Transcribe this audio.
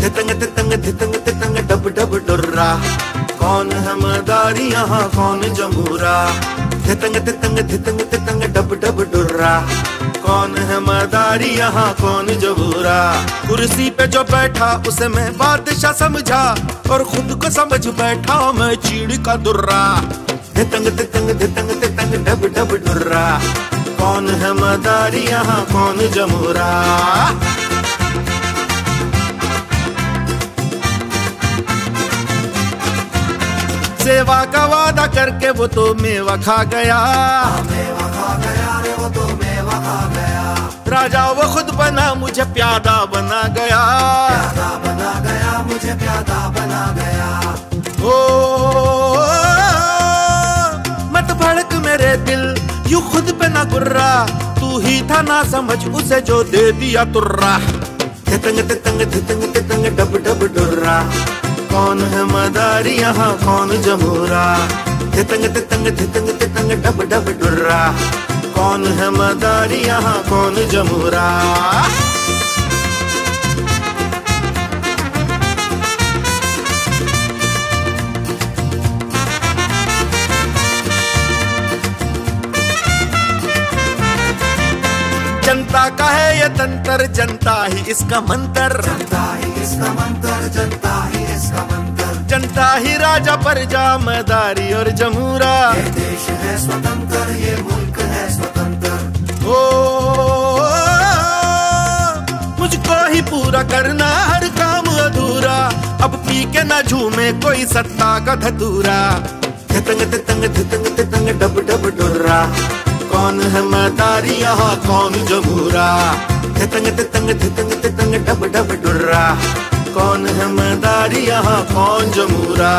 धितंग धितंग धितंग धितंग dub dub, डुर्रा। कौन है मदारी यहाँ कौन जमूरा धितंग धितंग धितंग धितंग डब डब, डुर्रा। कौन है मदारी यहाँ कौन जबूरा? कुर्सी पे जो बैठा, उसे मैं बादशाह समझा। और खुद को समझ बैठा, मैं चीड़ का दुर्रा। धितंग धितंग धितंग धितंग डब डब, डुर्रा। कौन है मदारी यहाँ कौन जमूरा सेवा का वादा करके वो तो मेवा खा गया। मेवा खा गया वो तो मेवा खा गया राजा वो खुद बना मुझे प्यादा बना गया प्यादा बना गया मुझे प्यादा बना गया। ओ, मत भड़क मेरे दिल, यू खुद पे ना गुर्रा। तू ही था ना समझ, उसे जो दे दिया तुर्रा। धितंग धितंग धितंग धितंग, डब डब, डुर्रा। कौन है मदारी यहाँ, कौन जमूरा? धितंग धितंग धितंग धितंग डब डब, डुर्रा। कौन है मदारी यहाँ, कौन जमूरा? जनता का है ये तंत्र, जनता ही इसका मंत्र। जनता ही इसका मंत्र, जनता ही इसका मंत्र जनता ही राजा प्रजा मदारी और जमूरा। ये देश है स्वतंत्र ये मुल्क है स्वतंत्र। ओ मुझको ही पूरा करना हर काम अधूरा। अब पी के ना झूमे कोई सत्ता का धतूरा। तंग धितंग तंग धितंग डब डब डुर्रा। कौन है मदारी यहाँ कौन जमूरा? तंग धितंग धितंग तंग डब डब डुर्रा। कौन है मदारी यहाँ? कौन जमूरा?